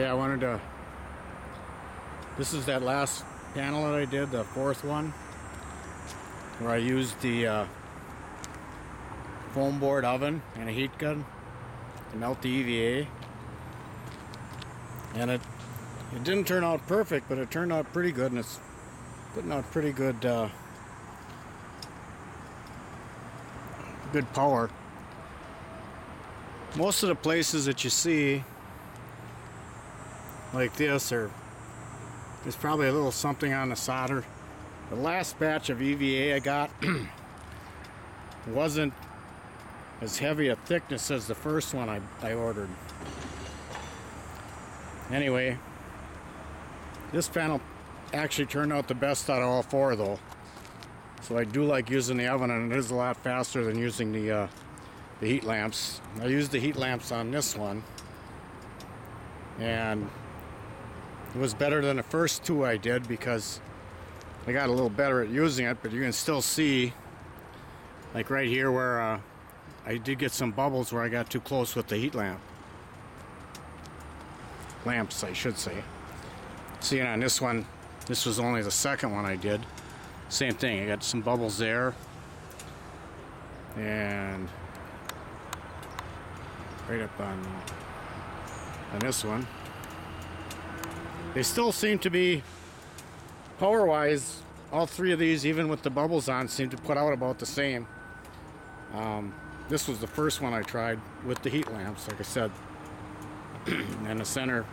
Okay, I wanted to. This is that last panel that I did, the fourth one, where I used the uh, foam board oven and a heat gun to melt the EVA. And it it didn't turn out perfect, but it turned out pretty good, and it's putting out pretty good uh, good power. Most of the places that you see like this or there's probably a little something on the solder. The last batch of EVA I got wasn't as heavy a thickness as the first one I, I ordered. Anyway, this panel actually turned out the best out of all four though. So I do like using the oven and it is a lot faster than using the, uh, the heat lamps. I used the heat lamps on this one and it was better than the first two I did because I got a little better at using it, but you can still see, like right here where uh, I did get some bubbles where I got too close with the heat lamp. Lamps, I should say. Seeing on this one, this was only the second one I did. Same thing, I got some bubbles there. And right up on, on this one. They still seem to be, power-wise, all three of these, even with the bubbles on, seem to put out about the same. Um, this was the first one I tried with the heat lamps, like I said. and the center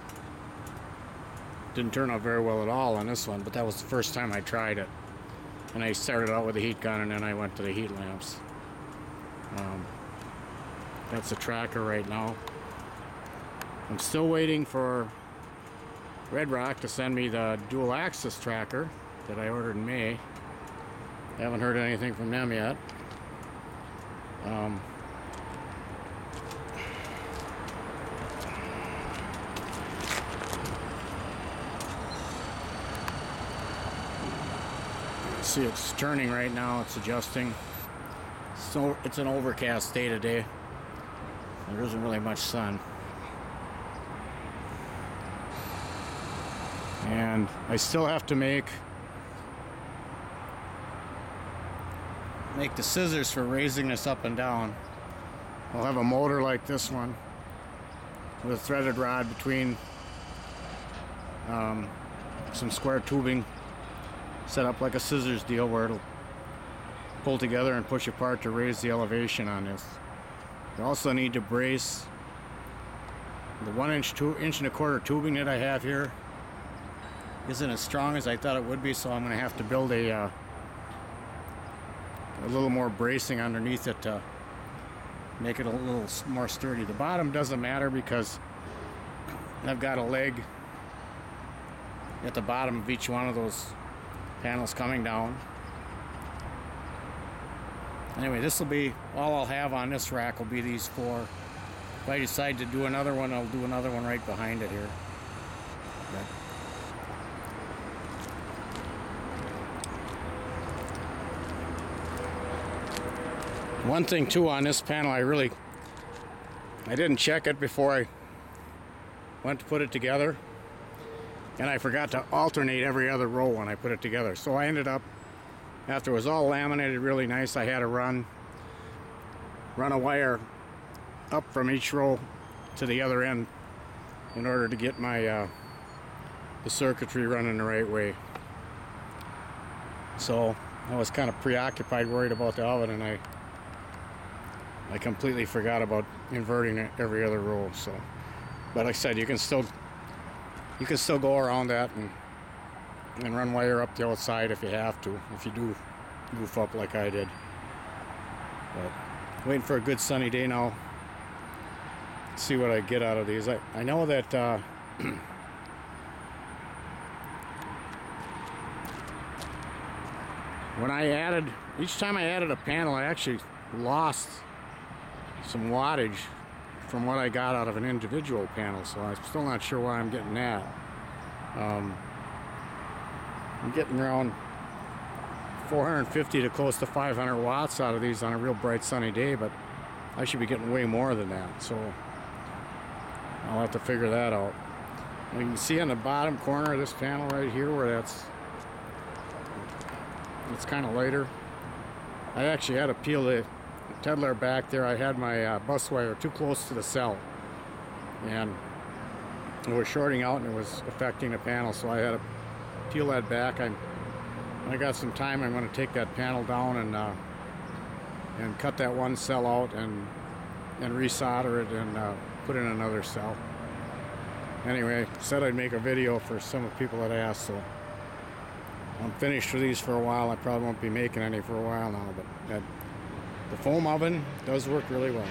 didn't turn out very well at all on this one, but that was the first time I tried it. And I started out with the heat gun and then I went to the heat lamps. Um, that's the tracker right now. I'm still waiting for Red Rock to send me the dual axis tracker that I ordered in May. Haven't heard anything from them yet. Um, see it's turning right now it's adjusting so it's an overcast day today there isn't really much sun and I still have to make make the scissors for raising this up and down I'll have a motor like this one with a threaded rod between um, some square tubing set up like a scissors deal where it'll pull together and push apart to raise the elevation on this. You also need to brace the one inch, two inch and a quarter tubing that I have here isn't as strong as I thought it would be, so I'm going to have to build a uh, a little more bracing underneath it to make it a little more sturdy. The bottom doesn't matter because I've got a leg at the bottom of each one of those panels coming down. Anyway, this will be all I'll have on this rack will be these four. If I decide to do another one, I'll do another one right behind it here. But one thing too on this panel, I really, I didn't check it before I went to put it together and I forgot to alternate every other row when I put it together. So I ended up, after it was all laminated really nice, I had to run, run a wire up from each row to the other end in order to get my uh, the circuitry running the right way. So I was kind of preoccupied, worried about the oven, and I I completely forgot about inverting every other rule. So, but like I said, you can still you can still go around that and and run wire up the outside if you have to, if you do goof up like I did. But waiting for a good sunny day now. See what I get out of these. I, I know that uh, when I added, each time I added a panel, I actually lost some wattage from what I got out of an individual panel, so I'm still not sure why I'm getting that. Um, I'm getting around 450 to close to 500 watts out of these on a real bright sunny day, but I should be getting way more than that, so I'll have to figure that out. You can see on the bottom corner of this panel right here where that's it's kind of lighter. I actually had to peel the Tedlar back there. I had my uh, bus wire too close to the cell, and it was shorting out and it was affecting the panel. So I had to peel that back. I when I got some time. I'm going to take that panel down and uh, and cut that one cell out and and resolder it and uh, put in another cell. Anyway, said I'd make a video for some of the people that asked, so I'm finished with these for a while. I probably won't be making any for a while now, but that, the foam oven does work really well.